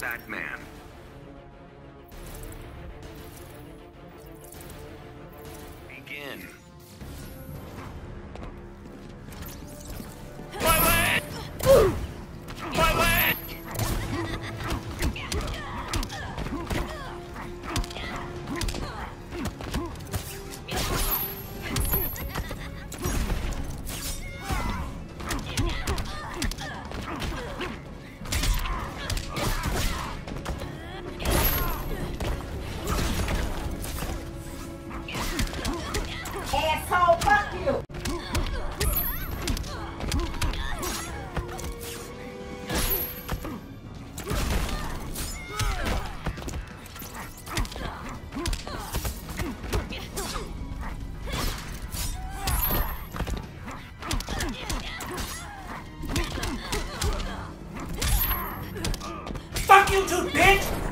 Batman. You two, bitch!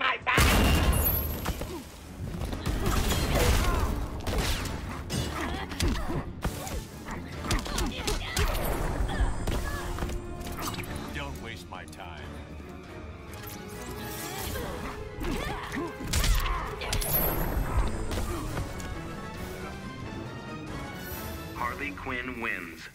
My back don't waste my time. Harley Quinn wins.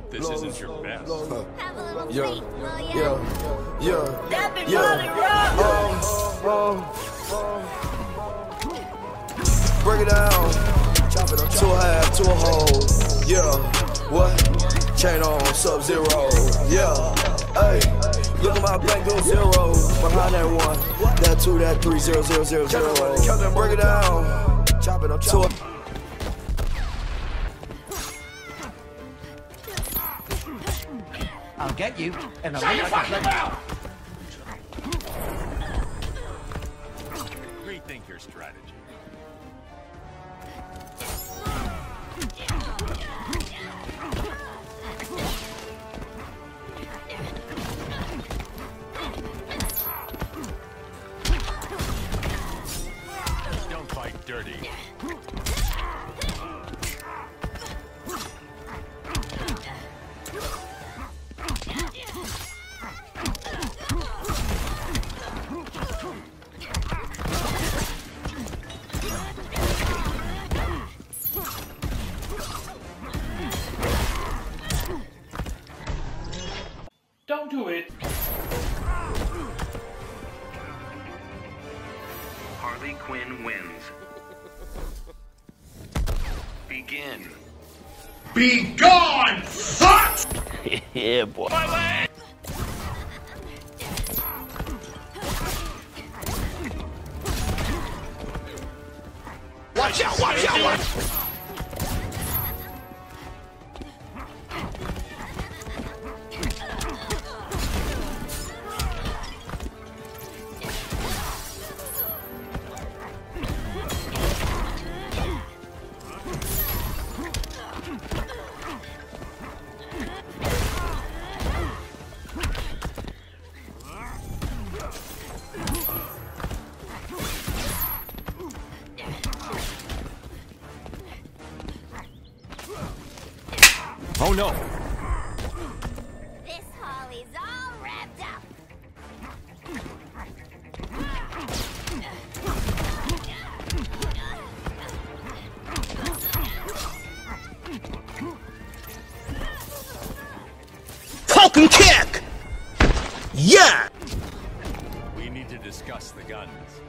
Hope this isn't your best. Have a little Yeah, faith, will ya? yeah, yeah. That be Yeah. Molly Rock. Break it down. Chop it up to a half, to a whole. Yeah, what? Chain on, sub zero. Yeah, hey. Look at my bank doing zero. Behind that one, that two, that three, zero, zero, zero, zero. Break it down. Chop it up to a. I'll get you in a minute. Fucking Rethink strategy. Don't do it. Harley Quinn wins. Begin. Be gone, fuck! Yeah, boy. Watch out, watch out, watch Oh no! This Holly's all wrapped up. Falcon kick! Yeah! We need to discuss the guns.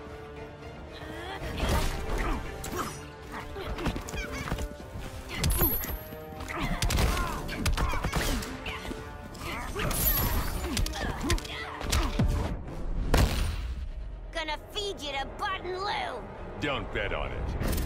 Don't bet on it.